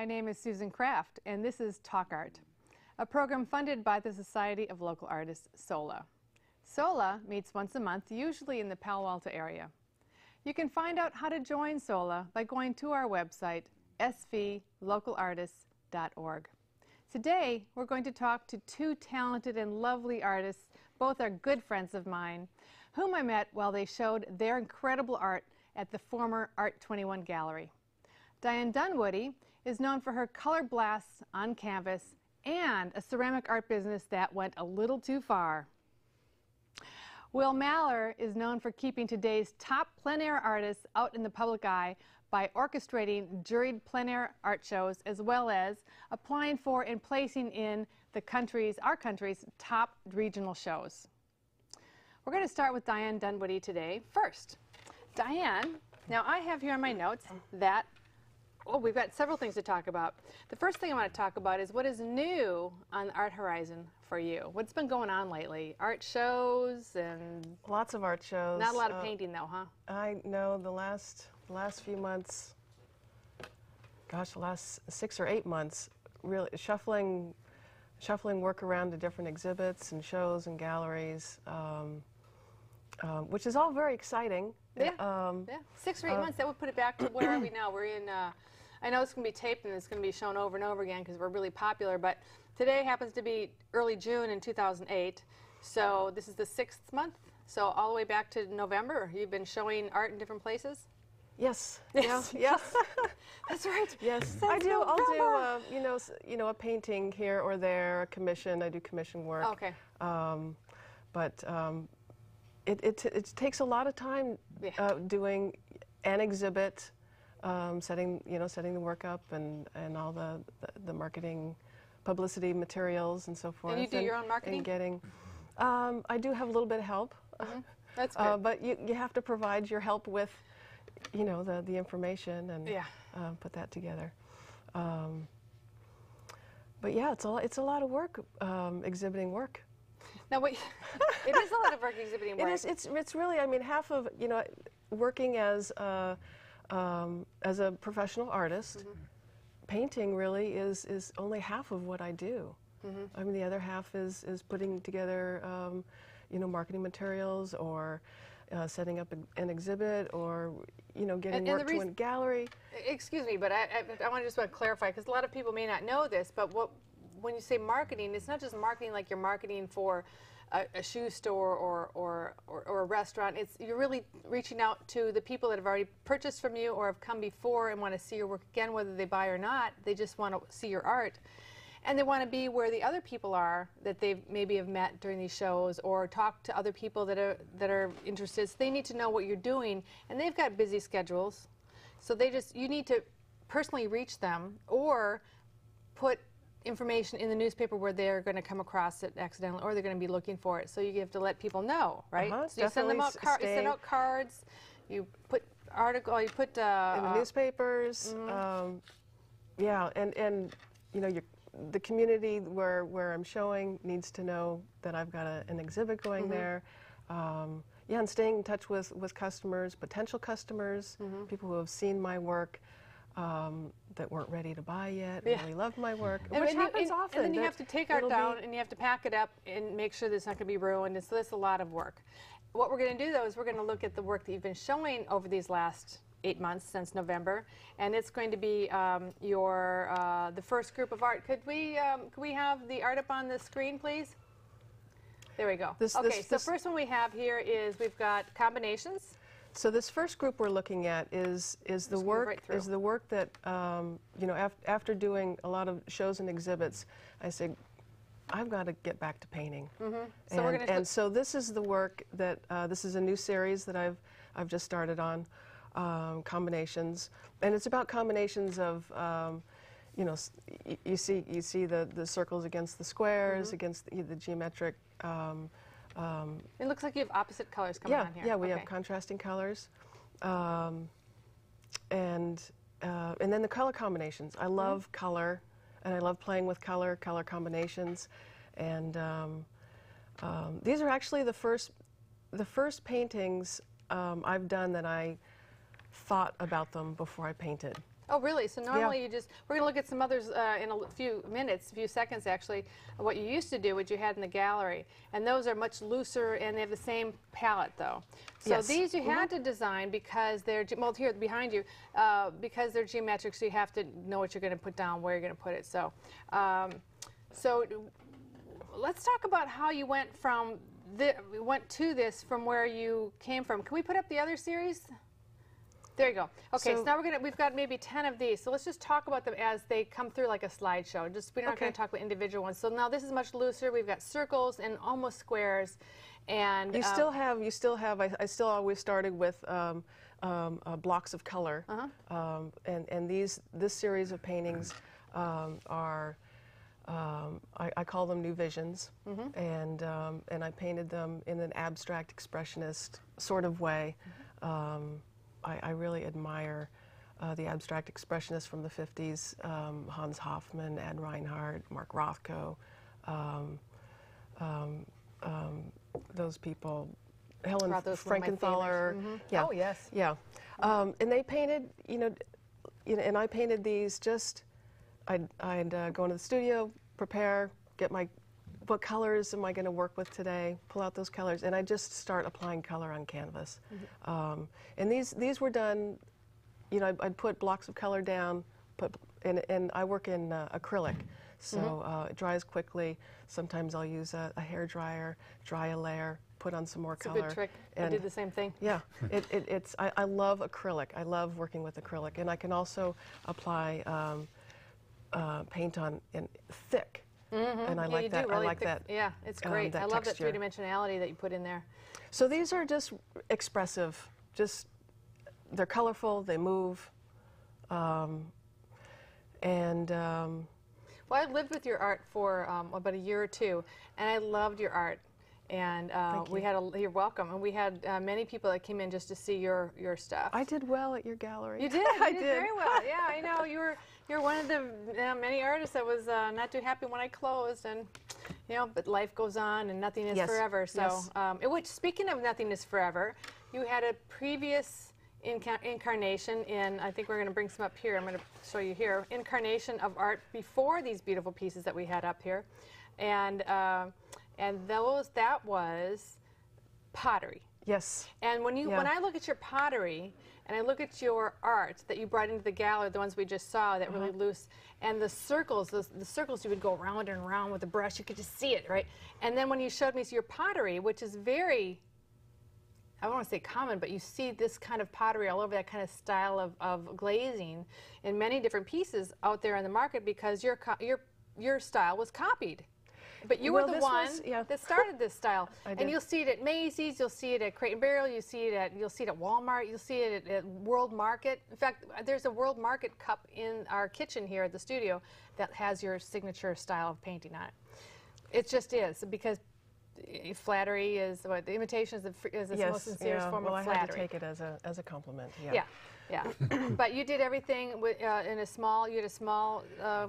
My name is Susan Kraft, and this is Talk Art, a program funded by the Society of Local Artists, SOLA. SOLA meets once a month, usually in the Palo Alto area. You can find out how to join SOLA by going to our website, svlocalartists.org. Today, we're going to talk to two talented and lovely artists, both are good friends of mine, whom I met while they showed their incredible art at the former Art 21 Gallery. Diane Dunwoodie is known for her color blasts on canvas and a ceramic art business that went a little too far. Will Maller is known for keeping today's top plein air artists out in the public eye by orchestrating juried plein air art shows as well as applying for and placing in the country's, our country's top regional shows. We're going to start with Diane Dunwoodie today. First, Diane, now I have here in my notes that well, we've got several things to talk about. The first thing I want to talk about is what is new on art horizon for you. What's been going on lately? Art shows and lots of art shows. Not a lot of uh, painting though, huh? I know the last the last few months. Gosh, the last six or eight months, really shuffling, shuffling work around to different exhibits and shows and galleries, um, um, which is all very exciting. Yeah. Um, yeah. Six or eight uh, months. That would put it back to where are we now? We're in. Uh, I know it's going to be taped and it's going to be shown over and over again because we're really popular. But today happens to be early June in 2008. So this is the sixth month. So all the way back to November, you've been showing art in different places. Yes. Yes. Yeah. yes. That's right. Yes. Since I do. November. I'll do. Uh, you know. You know, a painting here or there, a commission. I do commission work. Okay. Um, but um, it, it, it takes a lot of time yeah. uh, doing an exhibit, um, setting you know setting the work up and, and all the, the, the marketing, publicity materials and so forth. And you do and, your own marketing. And getting, um, I do have a little bit of help. Mm -hmm. That's uh, good. Uh, but you, you have to provide your help with, you know, the, the information and yeah. uh, put that together. Um, but yeah, it's a it's a lot of work um, exhibiting work. Now, wait, it is a lot of work exhibiting work. It is. It's, it's really, I mean, half of, you know, working as a, um, as a professional artist, mm -hmm. painting really is, is only half of what I do. Mm -hmm. I mean, the other half is, is putting together, um, you know, marketing materials or uh, setting up a, an exhibit or, you know, getting and, work to a gallery. Excuse me, but I, I, I want to just want to clarify because a lot of people may not know this, but what when you say marketing, it's not just marketing like you're marketing for a, a shoe store or, or, or, or, a restaurant. It's you're really reaching out to the people that have already purchased from you or have come before and want to see your work again, whether they buy or not. They just want to see your art. And they want to be where the other people are that they maybe have met during these shows or talk to other people that are, that are interested. So they need to know what you're doing. And they've got busy schedules. So they just, you need to personally reach them or put information in the newspaper where they're going to come across it accidentally or they're going to be looking for it. So you have to let people know, right? Uh -huh, so you send them out you send out cards, you put article, you put uh, in the newspapers. Mm -hmm. um, yeah, and and you know your the community where where I'm showing needs to know that I've got a, an exhibit going mm -hmm. there. Um, yeah, and staying in touch with with customers, potential customers, mm -hmm. people who have seen my work um, that weren't ready to buy yet, yeah. really loved my work, and which you, happens and, often. And then you have to take art down and you have to pack it up and make sure that it's not going to be ruined. And so that's a lot of work. What we're going to do though is we're going to look at the work that you've been showing over these last eight months since November, and it's going to be um, your uh, the first group of art. Could we um, could we have the art up on the screen, please? There we go. This, okay, this, so this first one we have here is we've got combinations. So this first group we're looking at is is the work right is the work that um, you know af after doing a lot of shows and exhibits, I said I've got to get back to painting. Mm -hmm. So and, we're going and so this is the work that uh, this is a new series that I've I've just started on um, combinations, and it's about combinations of. Um, you know, you see, you see the, the circles against the squares, mm -hmm. against the, the geometric um, um, it looks like you have opposite colors coming yeah, on here. Yeah, we okay. have contrasting colors. Um, and, uh, and then the color combinations. I mm-hmm. love mm color, and I love playing with color, color combinations. And um, um, these are actually the first, the first paintings um, I've done that I thought about them before I painted. Oh, really? So normally you just, we're going to look at some others uh, in a few minutes, a few seconds actually, what you used to do, what you had in the gallery. And those are much looser and they have the same palette though. So Yes. these you had to design because they're, well here behind you, uh, because they're geometric, so you have to know what you're going to put down, where you're going to put it. So, um, so let's talk about how you went from, the, went to this from where you came from. Can we put up the other series? There you go. Okay, so, So- now we're gonna we've got maybe ten of these. So let's just talk about them as they come through like a slideshow. Just we're not Okay. gonna talk about individual ones. So now this is much looser. We've got circles and almost squares, and You um, still have, you still have, I, I still always started with um, um, uh, blocks of color. Uh-huh. Um, and, and these, this series of paintings um, are, um, I, I call them new visions. Mm-hmm. And, um, and I painted them in an abstract expressionist sort of way. Mm-hmm. Um, I, I really admire uh, the abstract expressionists from the 50s, um, Hans Hofmann, Ad Reinhardt, Mark Rothko. Um, um, um, those people, Helen Rothko's one of my Frankenthaler. favorites. Mhm. Yeah. Oh, yes. Yeah. Um, and they painted, you know, you know, and I painted these just, I'd, I'd uh, go into the studio, prepare, get my, what colors am I going to work with today, pull out those colors, and I just start applying color on canvas. Mm-hmm. Um, and these, these were done, you know, I'd, I'd put blocks of color down, put, and, and I work in uh, acrylic, so Mm-hmm. uh, it dries quickly. Sometimes I'll use a, a hair dryer, dry a layer, put on some more It's a color. good trick. I did the same thing. yeah, it, it, it's, I, I love acrylic. I love working with acrylic. And I can also apply um, uh, paint on in thick. And I. Yeah, like that. really I like that. Yeah, it's um, great. that I love texture. that three dimensionality that you put in there. So these are just expressive. Just, they're colorful, they move. Um, and um, Well, I lived with your art for um, about a year or two, and I loved your art. And uh, we had a you're welcome, and we had uh, many people that came in just to see your your stuff. I did well at your gallery. You did. You I did, did. very well. Yeah, I know. You were you're one of the uh, many artists that was uh, not too happy when I closed, and you know, but life goes on, and nothing is Yes, forever. So, yes. um, which speaking of nothing is forever, you had a previous inca- incarnation in. I think we're going to bring some up here. I'm going to show you here. Incarnation of art before these beautiful pieces that we had up here, and uh, and those that was pottery. Yes. And when you Yeah. when I look at your pottery and I look at your art that you brought into the gallery, the ones we just saw that Uh-huh. really loose, and the circles, the, the circles you would go round and round with the brush, you could just see it, right? And then when you showed me your pottery, which is very I don't want to say common, but you see this kind of pottery all over that kind of style of, of glazing in many different pieces out there in the market because your your your style was copied. But you Well, were the one was- yeah. that started this style. I and you'll see it at Macy's, you'll see it at Crate and Barrel, you see it at you'll see it at Walmart, you'll see it at, at World Market. In fact, there's a World Market cup in our kitchen here at the studio that has your signature style of painting on it. It just is because flattery is what the imitation is the, is the yes. most sincerest yeah. form well, of I flattery. had to take it as a, as a compliment. Yeah. Yeah, yeah. but you did everything with, uh, in a small. You had a small. Uh,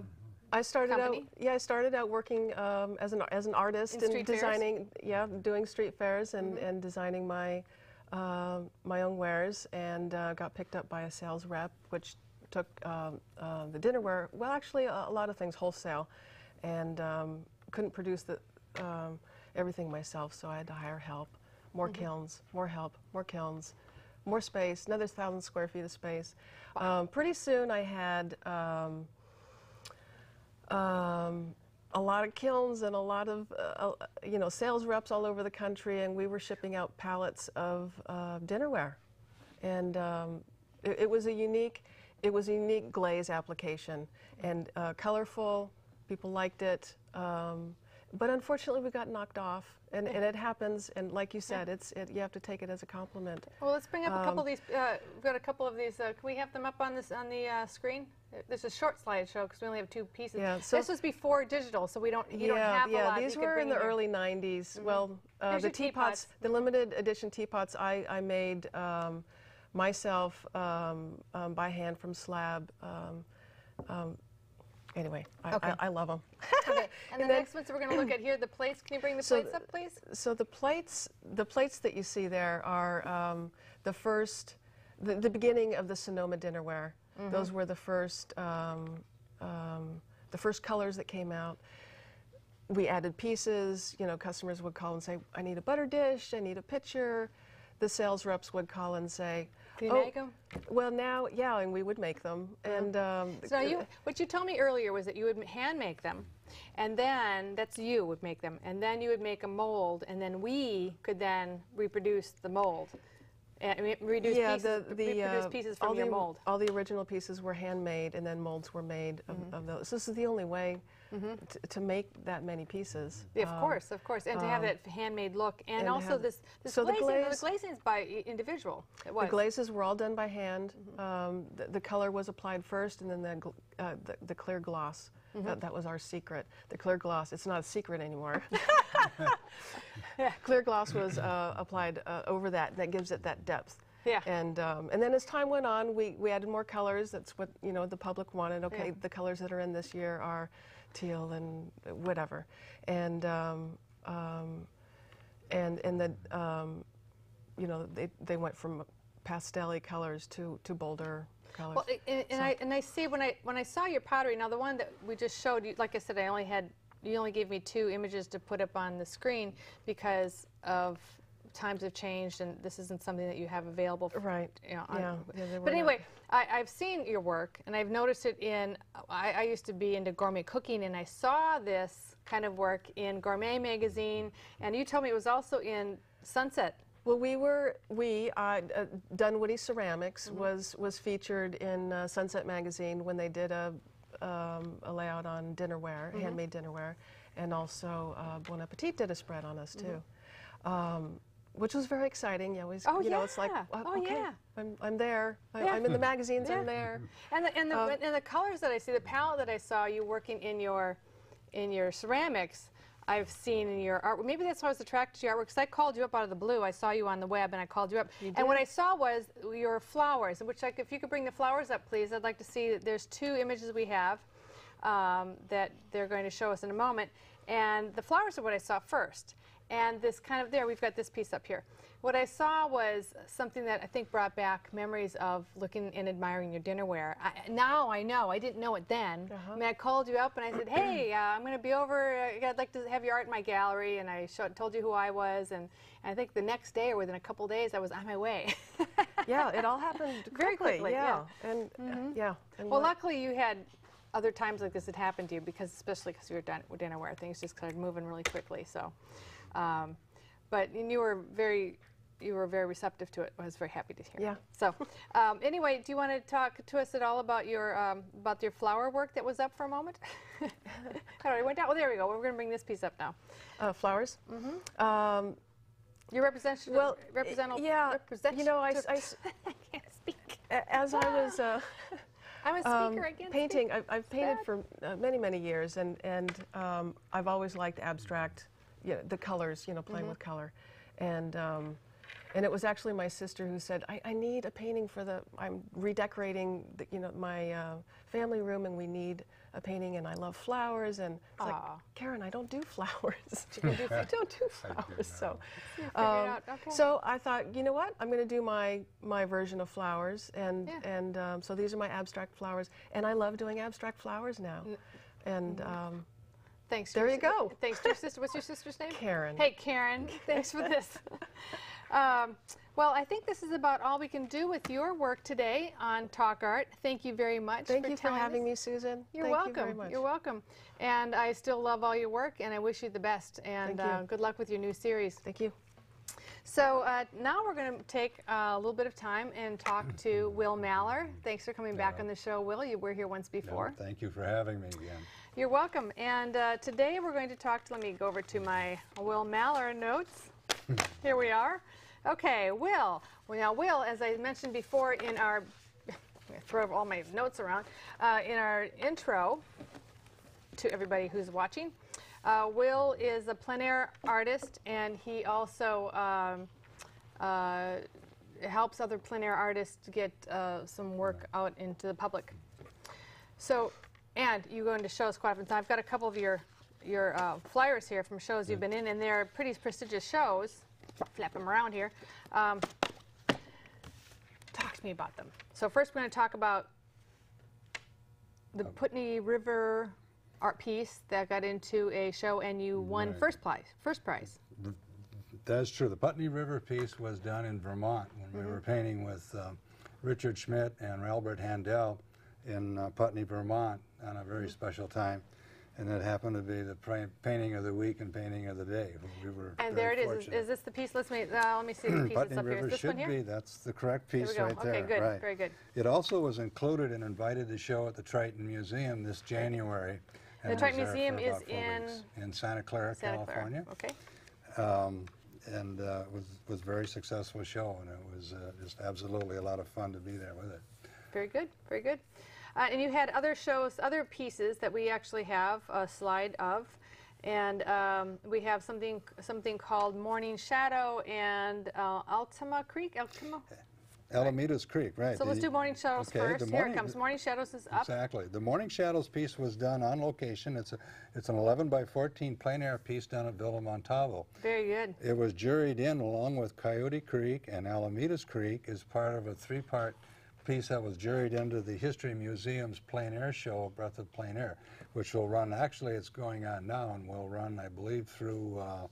I started company? out. Yeah, I started out working um, as an as an artist In and street fairs? Designing. Yeah, doing street fairs and, and designing my uh, my own wares, and uh, got picked up by a sales rep, which took um, uh, the dinnerware. Well, actually, a, a lot of things wholesale, and um, couldn't produce the um, everything myself, so I had to hire help. More Mm-hmm. kilns, more help, more kilns, more space. Another thousand square feet of space. Um, pretty soon, I had. Um, a lot of kilns and a lot of uh, uh, you know sales reps all over the country, and we were shipping out pallets of uh, dinnerware, and um, it, it was a unique it was a unique glaze application and uh, colorful. People liked it, um, but unfortunately we got knocked off, and, and it happens. And like you said, it's it, you have to take it as a compliment. well, let's bring up a couple of Um, these. Uh, we've got a couple of these. Uh, can we have them up on this on the uh, screen? This is a short slideshow because we only have two pieces. Yeah, so- this was before digital, so we don't. You yeah, don't have yeah. a lot. These were in the early '90s. Well, uh, the teapots. the limited edition teapots, I, I made um, myself um, um, by hand from slab. Anyway, I, Okay. I, I love them. Okay. And, the then- next ones we're going to look at here, the plates. Can you bring the So plates up, please? So the plates, the plates that you see there are um, the first, the, the beginning of the Sonoma dinnerware. Those were the first um, um, the first colors that came out. We added pieces. You know, customers would call and say, "I need a butter dish. I need a pitcher." The sales reps would call and say, Do you "Oh, make 'em? Well, now, yeah, and we would make them. And um, So you, what you told me earlier was that you would hand make them, and then that's you would make them, and then you would make a mold, and then we could then reproduce the mold, and re- reduce yeah, pieces, the, the reproduce uh, pieces all your the, mold. All the original pieces were handmade, and then molds were made of, of those. This is the only way t- to make that many pieces. Yeah, of Um, course, of course, and to have that handmade look, and, and also this this so the glazing. The glaze- glazing is by individual. The glazes were all done by hand. Mm-hmm. Um, the, the color was applied first, and then the, gl- uh, the, the clear gloss. Mm-hmm. That, that was our secret. The clear gloss. It's not a secret anymore. Yeah. Clear gloss was uh, applied uh, over that, and that gives it that depth. Yeah. And um, and then as time went on, we, we added more colors. That's what you know the public wanted. Okay, Yeah. the colors that are in this year are teal and whatever, and um, um, and and the um, you know they, they went from pastel colors to, to bolder colors. Well, and, and I and I see when I when I saw your pottery. Now the one that we just showed you, like I said, I only had you only gave me two images to put up on the screen because of times have changed and this isn't something that you have available. For, Right. You know, on- Yeah, yeah, but anyway, I, I've seen your work and I've noticed it in. I, I used to be into gourmet cooking and I saw this kind of work in Gourmet magazine, and you told me it was also in Sunset. Well, we were we uh, uh, Dunwoodie Ceramics was was featured in uh, Sunset Magazine when they did a um, a layout on dinnerware, handmade dinnerware, and also uh, Bon Appetit did a spread on us too, um, which was very exciting. You always, Oh, you know, it's like, yeah. well, Oh, okay, yeah. I'm, I'm there. I, Yeah. I'm in the magazines. Yeah. I'm there. And the, and, the, Um, and the colors that I see, the palette that I saw you working in your in your ceramics, I've seen in your art. Maybe that's why I was attracted to your artwork. Because I called you up out of the blue. I saw you on the web, and I called you up. You and what I saw was your flowers. Which, like, if you could bring the flowers up, please. I'd like to see. That there's two images we have um, that they're going to show us in a moment. And the flowers are what I saw first. And this kind of there, we've got this piece up here. What I saw was something that I think brought back memories of looking and admiring your dinnerware. I, now I know. I didn't know it then. I mean, I called you up and I said, "Hey, uh, I'm going to be over. Uh, I'd like to have your art in my gallery." And I showed, told you who I was. And, and I think the next day or within a couple days, I was on my way. Yeah, it all happened Very quickly, Yeah, yeah. and uh, yeah. And Well, luckily you had other times like this had happened to you because, especially because you were done dinnerware, things just started moving really quickly. So, um, but you were very, you were very receptive to it. I was very happy to hear. Yeah. So, um, anyway, do you want to talk to us at all about your um, about your flower work that was up for a moment? I already went down. Oh, there we go. We're going to bring this piece up now. uh, flowers. Mm-hmm. Um, Your representation. Well, representative. yeah, you know, I, I I can't speak. as I was. Uh, I'm a speaker. um, I can't painting. Speak. I've, I've painted for uh, many, many years, and and um, I've always liked abstract, you know, the colors, you know, playing Mm-hmm. with color, and um, and it was actually my sister who said, I, I need a painting for the. I'm redecorating, the, you know, my uh, family room, and we need a painting, and I love flowers, and it's like, Karen, I don't do flowers. do I don't do I do flowers, so. now. figure it Um. Okay. So I thought, you know what? I'm going to do my my version of flowers, and Yeah. and um, so these are my abstract flowers, and I love doing abstract flowers now. And Mm-hmm. um, Thanks. There you go. Thanks to your sister. What's your sister's name? Karen. Hey, Karen. Thanks for this. um, well, I think this is about all we can do with your work today on Talk Art. Thank you very much. thank for you for having us. me, Susan. You're Thank welcome. You very much. are welcome. And I still love all your work, and I wish you the best. And Thank you. Uh, good luck with your new series. Thank you. So uh, now we're going to take uh, a little bit of time and talk to Will Maller. Thanks for coming back Yeah. on the show, Will. You were here once No, before. thank you for having me again. You're welcome. And uh, today we're going to talk to, let me go over to my Will Maller notes. Here we are. Okay, Will. Well, now, Will, as I mentioned before in our, throw all my notes around, uh, in our intro to everybody who's watching, uh, Will is a plein air artist and he also um, uh, helps other plein air artists get uh, some work out into the public. So, and you go into shows quite often. I've got a couple of your your uh, flyers here from shows you've been in, and they're pretty prestigious shows. Flap them around here. Um, talk to me about them. So first, we're going to talk about the Putney River art piece that got into a show and you won Right. first prize. First prize. That's true. The Putney River piece was done in Vermont when we were painting with um, Richard Schmid and Albert Handell in uh, Putney, Vermont on a very special time. And it happened to be the painting of the week and painting of the day. We were And very there it is. Is, fortunate. is this the piece? Let's make, uh, let me see the piece Putney that's up. River Is this should one here? be. That's the correct piece right Okay, there. good. Right. Very good. It also was included and invited to show at the Triton Museum this January. and The Triton Museum is in weeks. in Santa Clara, Santa Clara. California. Okay. Um, and uh, it was was a very successful show, and it was uh, just absolutely a lot of fun to be there with it. Very good, very good. Uh, and you had other shows, other pieces that we actually have a slide of. And um, we have something something called Morning Shadow and uh, Altima Creek. Altima. Alameda's Creek, right? So let's do Morning Shadows okay, first. the Here it comes. Morning Shadows is up. Exactly. The Morning Shadows piece was done on location. It's a it's an 11 by 14 plein air piece done at Villa Montalvo. Very good. It was juried in along with Coyote Creek and Alameda's Creek as part of a three-part piece that was juried into the History Museum's plein air show, Breath of Plein Air, which will run, actually it's going on now and will run, I believe, through uh,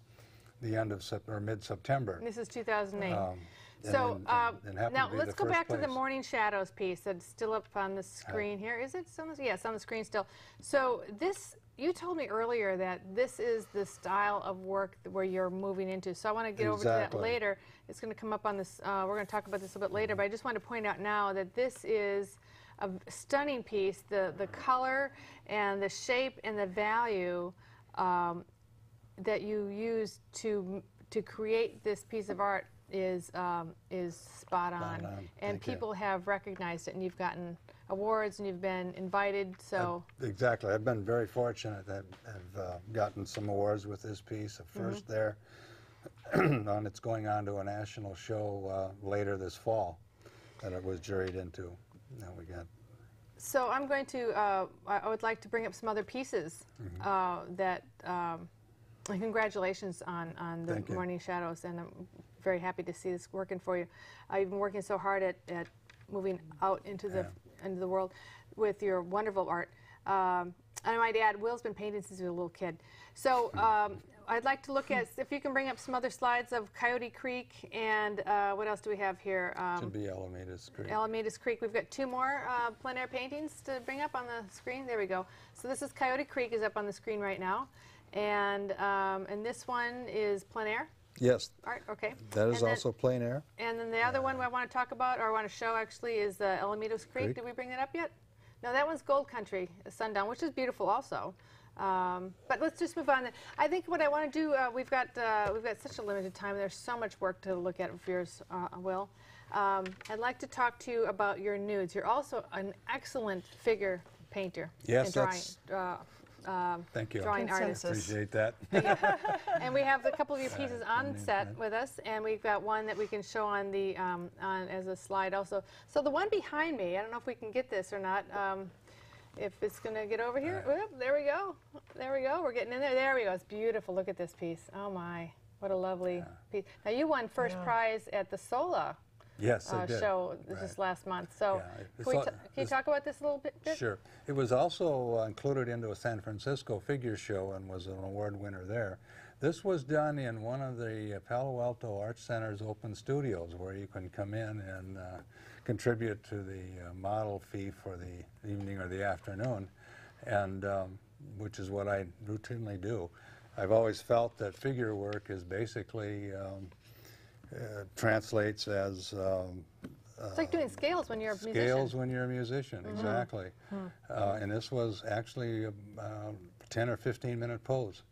the end of Sep- or mid-September. This is 2008. Um, and so uh, and now let's go back to the. Morning Shadows piece that's still up on the screen here. Is it yes, on the screen still. So this, you told me earlier that this is the style of work where you're moving into. So I want to get over to that later. It's going to come up on this, uh, we're going to talk about this a bit later, but I just want to point out now that this is a stunning piece. The, the color and the shape and the value um, that you use to to create this piece of art is um, is spot on, on. and Thank you. people have recognized it, and you've gotten awards, and you've been invited. So Exactly. I've been very fortunate that I've uh, gotten some awards with this piece. A 1st Mm-hmm. there, and it's going on to a national show uh, later this fall that it was juried into. Now we got so I'm going to uh, I would like to bring up some other pieces Mm-hmm. uh, that. Um, congratulations on, on the Thank you. Morning Shadows, and I'm very happy to see this working for you. Uh, you've been working so hard at, at moving out into the into the world with your wonderful art. Um, and I might add, Will's been painting since he was a little kid. So um, I'd like to look at if you can bring up some other slides of Coyote Creek and uh, what else do we have here? Um, should be Alameda's Creek. Alameda's Creek. We've got two more uh, plein air paintings to bring up on the screen. There we go. So this is Coyote Creek is up on the screen right now, and um, and this one is plein air yes, art. Okay. that is And then- also plein air. And then the other one I want to talk about or I want to show actually is uh, Alameda's Creek. Creek. Did we bring that up yet? No, that one's Gold Country, uh, Sundown, which is beautiful also. Um, but let's just move on. I think what I want to do, uh, we've got uh, we've got such a limited time. There's so much work to look at of yours, uh, Will. Um, I'd like to talk to you about your nudes. You're also an excellent figure painter. Yes, and drawing, that's- uh, um, Thank you. drawing artist. Consensus. Appreciate that. And we have a couple of your pieces on set with us, and we've got one that we can show on the um, on as a slide also. So the one behind me, I don't know if we can get this or not. Um, if it's going to get over here, Whoop, there we go. There we go. We're getting in there. There we go. It's beautiful. Look at this piece. Oh my, what a lovely piece. Now you won first Yeah. prize at the Sola yes, uh, did. show Right. just last month. So Yeah, can, all- can you talk about this a little bit? Sure. It was also uh, included into a San Francisco figure show and was an award winner there. This was done in one of the uh, Palo Alto Art Center's open studios where you can come in and uh, contribute to the uh, model fee for the evening or the afternoon, and um, which is what I routinely do. I've always felt that figure work is basically um, translates as um, It's like doing scales when you're a musician. Scales when you're a musician, exactly. Uh, and this was actually a uh, 10 or 15 minute pose.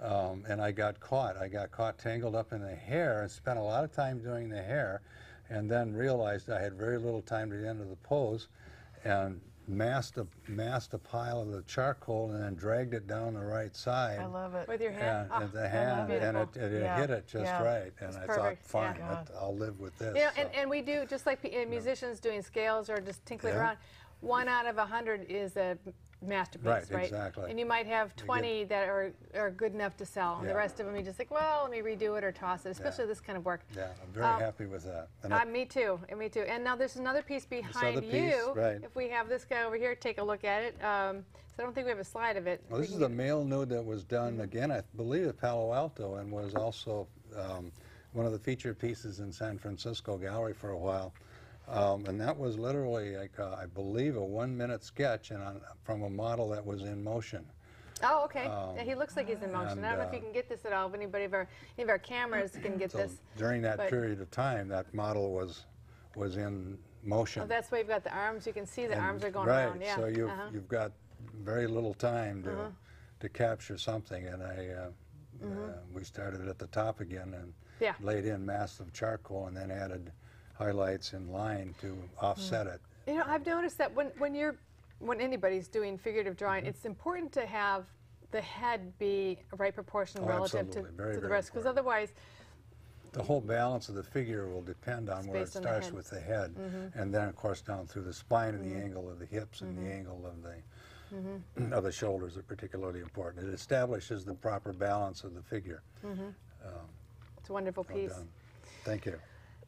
Um, and I got caught. I got caught tangled up in the hair and spent a lot of time doing the hair and then realized I had very little time to the end of the pose and massed a, massed a pile of the charcoal and then dragged it down the right side. I love it. With your hand. and, and Ah, the hand, and it, beautiful. it, it Yeah, hit it just yeah. right. And It's I perfect, thought, fine, yeah. I'll live with this. You know, and, so. and we do, just like uh, musicians doing scales or just tinkling Yeah. around, one out of a hundred is a masterpiece, Right, right? exactly. And you might have get- 20 that are, are good enough to sell, and the rest of them you just think, well, let me redo it or toss it, especially this kind of work. Yeah, I'm very Um, happy with that. And Uh, I- me too, and me too. And now there's another piece behind other you. piece, right. If we have this guy over here, take a look at it. Um, so I don't think we have a slide of it. Well, this is a male nude that was done Mm-hmm. again, I believe, at Palo Alto, and was also um, one of the featured pieces in San Francisco Gallery for a while. Um, and that was literally, like, uh, I believe, a one-minute sketch and on, from a model that was in motion. Oh, okay. yeah, he looks like he's in motion. and, I don't know if uh, you can get this at all. If anybody of our, any of our cameras can get So this. during that but- period of time, that model was was in motion. Oh, that's why you've got the arms. You can see the And- arms are going right, around. Yeah. so you've, uh-huh. you've got very little time to, to capture something, and I, uh, uh, we started at the top again and. Yeah. laid in massive charcoal and then added highlights in line to offset Mm. it. You know, I've noticed that when, when you're when anybody's doing figurative drawing, Mm-hmm. it's important to have the head be right proportion Oh, relative to. Very, to the rest, because otherwise, The whole balance of the figure will depend on where it on the starts head. with the head, mm-hmm. and then of course down through the spine and the mm-hmm. angle of the hips and the mm-hmm. angle of the of the shoulders are particularly important. It establishes the proper balance of the figure. Um, it's a wonderful Well piece. done. Thank you.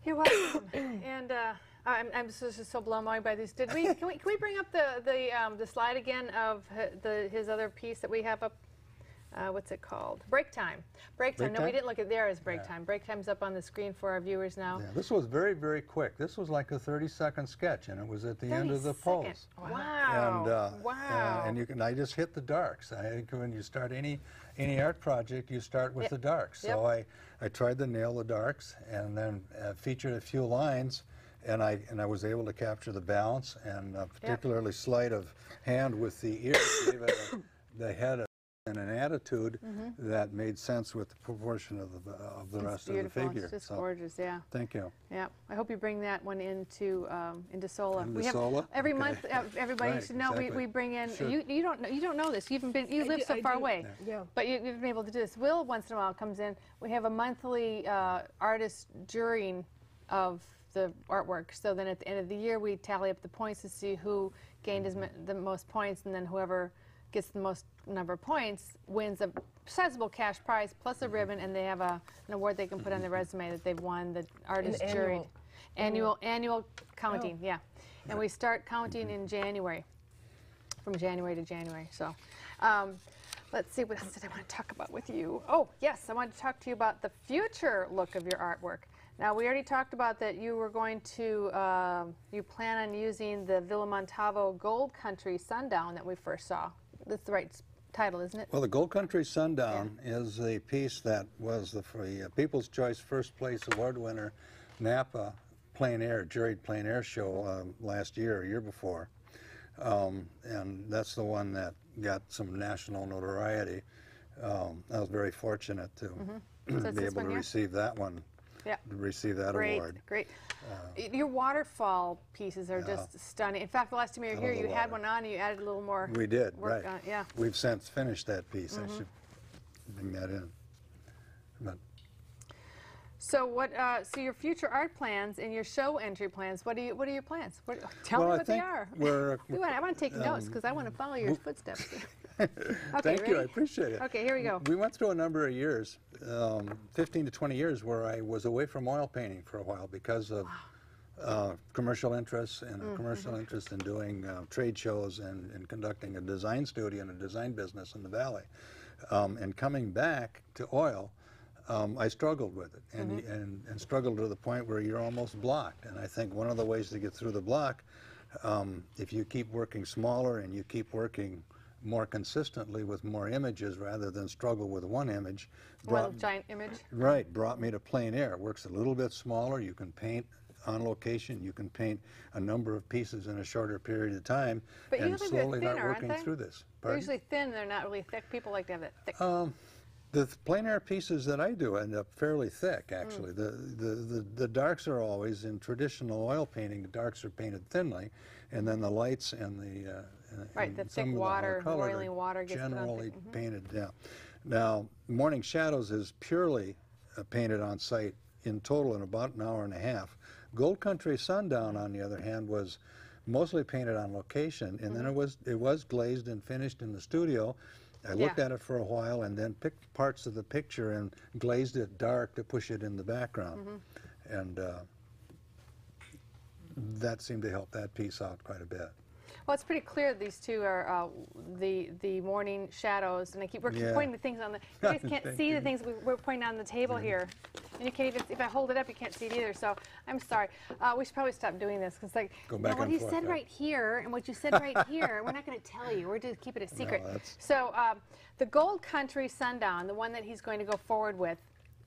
You're welcome. and uh, I'm, I'm so, just so blown away by these. Did we can, we? can we bring up the the um, the slide again of the his other piece that we have up? Uh, what's it called? Break time. Break time. Break no, we didn't look at there as break Yeah. time. Break time's up on the screen for our viewers now. Yeah, this was very, very quick. This was like a 30-second sketch, and it was at the end of the second. pose. Wow. And, uh, wow. And, you can. I just hit the darks. I think when you start any any art project, you start with Yep. the darks. So I I tried to nail the darks, and then uh, featured a few lines, and I and I was able to capture the balance and uh, particularly sleight of hand with the ears, gave it a, the head. A, and an attitude that made sense with the proportion of the of the Mm-hmm. it's rest beautiful. of the figure. It's just So, gorgeous. Yeah. Thank you. Yeah, I hope you bring that one into um, into Sola. Into we have Sola? every Okay. month. Uh, everybody Right, should know we, exactly. we bring in. Sure. You you don't know, you don't know this. You haven't been. You I live do- so I far do. away. Yeah. But you, you've been able to do this. Will once in a while comes in. We have a monthly uh, artist jurying of the artwork. So then at the end of the year, we tally up the points to see who gained as, ma- the most points, and then whoever gets the most number of points wins a sizable cash prize plus a ribbon, and they have a, an award they can put on their resume that they've won the artist jury. annual. Annual annual counting, yeah. And we start counting in January, from January to January. So, um, let's see what else did I want to talk about with you. Oh, yes, I wanted to talk to you about the future look of your artwork. Now, we already talked about that you were going to, um you plan on using the Villa Montalvo Gold Country Sundown that we first saw. That's the right s- title, isn't it? Well, the Gold Country Sundown is a piece that was the free, uh, People's Choice First Place Award winner, Napa Plein Air, juried Plein Air show um, last year, a year before. Um, and that's the one that got some national notoriety. Um, I was very fortunate to So it's be able to here? receive that one, Yeah. receive that Great, award. Uh, great. Y- Your waterfall pieces are just stunning. In fact, the last time you were here, you had one on and you added a little more. We did, right. it, yeah. We've since finished that piece. Mm-hmm. I should bring that in. But So what? Uh, so your future art plans and your show entry plans. What are you? What are your plans? What, tell Well, me what they are. we're- We want, I want to take notes because I want to follow your footsteps. okay, Thank you, I appreciate it. Okay, here we go. We went through a number of years, um, 15 to 20 years, where I was away from oil painting for a while because of uh, commercial interests and Mm, a commercial mm-hmm. interest in doing uh, trade shows and, and conducting a design studio and a design business in the valley. Um, and coming back to oil, um, I struggled with it and, Mm-hmm. and, and struggled to the point where you're almost blocked. And I think one of the ways to get through the block, um, if you keep working smaller and you keep working more consistently with more images rather than struggle with one image, One giant image. Right, brought me to plein air. Works a little bit smaller. You can paint on location. You can paint a number of pieces in a shorter period of time, But and slowly thinner, start aren't working they? through this. They're usually thin. They're not really thick. People like to have it thick. Um, the th- plein air pieces that I do end up fairly thick, Mm. actually. The, the, the, the darks are always, in traditional oil painting, the darks are painted thinly, and then the lights and the, uh, Right, the thick water, the colored are oiling water gets put on Generally mhm. painted, yeah. Now, Morning Shadows is purely uh, painted on site in total in about an hour and a half. Gold Country Sundown, on the other hand, was mostly painted on location, and then it was it was glazed and finished in the studio. I looked Yeah. at it for a while and then picked parts of the picture and glazed it dark to push it in the background, and uh, that seemed to help that piece out quite a bit. Well, it's pretty clear these two are uh, the the morning shadows, and I keep we're Yeah. pointing the things on the. You guys can't see the things we, we're pointing on the table here, and you can't even if I hold it up, you can't see it either. So I'm sorry. Uh, we should probably stop doing this because like Go now back what you forth, said yeah. right here and what you said right here, we're not going to tell you. We're just keep it a secret. that's- So um, the Gold Country Sundown, the one that he's going to go forward with.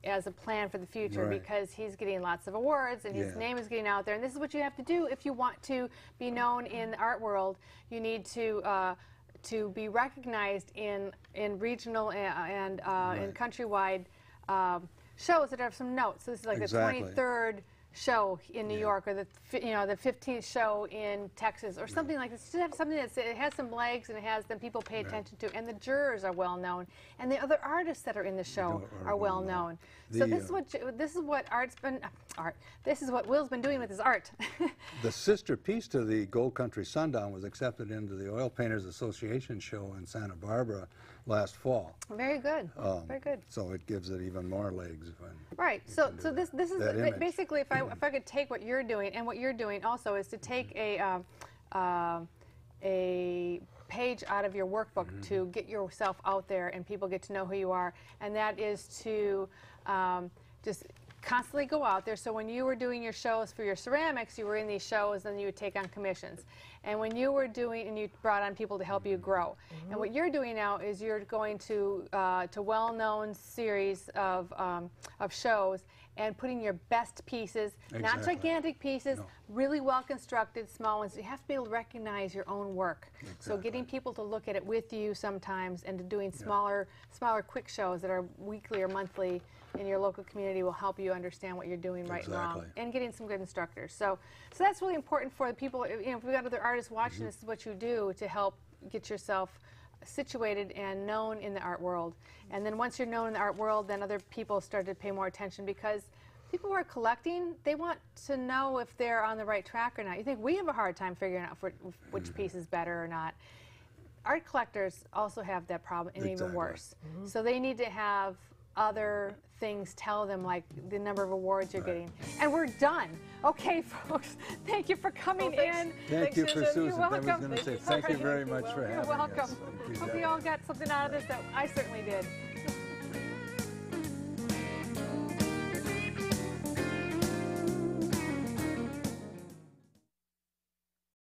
As a plan for the future, Right. because he's getting lots of awards and his Yeah. name is getting out there. And this is what you have to do if you want to be known in the art world. You need to uh, to be recognized in in regional and uh, and countrywide um, shows that have some notes. So this is like Exactly. the 23rd show in New York, or the you know the 15th show in Texas, or something like this. Just have something that it has some legs and it has then people pay attention to, and the jurors are well known, and the other artists that are in the show are are well well known. Known. So The, this is uh, what you- this is what art's been art. This is what Will's been doing with his art. The sister piece to the Gold Country Sundown was accepted into the Oil Painters Association show in Santa Barbara last fall. Very good. Um, Very good. So it gives it even more legs. when- Right. So, so this this is basically if I if I could take what you're doing and what you're doing also is to take a um, um a page out of your workbook Mm-hmm. to get yourself out there and people get to know who you are, and that is to um, just constantly go out there. So when you were doing your shows for your ceramics, you were in these shows and you would take on commissions. And when you were doing, and you brought on people to help you grow. And what you're doing now is you're going to uh, to well-known series of um, of shows and putting your best pieces, not gigantic pieces, really well constructed, small ones. You have to be able to recognize your own work. So getting people to look at it with you sometimes and doing smaller, smaller quick shows that are weekly or monthly in your local community will help you understand what you're doing right and wrong and getting some good instructors. So, so that's really important for the people. You know, if we've got other artists watching, Mm-hmm. this is what you do to help get yourself situated and known in the art world. And then once you're known in the art world, then other people start to pay more attention because people who are collecting, they want to know if they're on the right track or not. You think we have a hard time figuring out for, which Mm-hmm. piece is better or not. Art collectors also have that problem and even Exactly. worse. So they need to have other things tell them like the number of awards you're getting. And we're done. Okay, folks. Thank you for coming thanks. in. Thank Thanks, you for Susan. Susan. You're I was welcome. going to say Thank you. thank you All very much for You're having You're welcome. us. Hope you all got something out of this that I certainly did.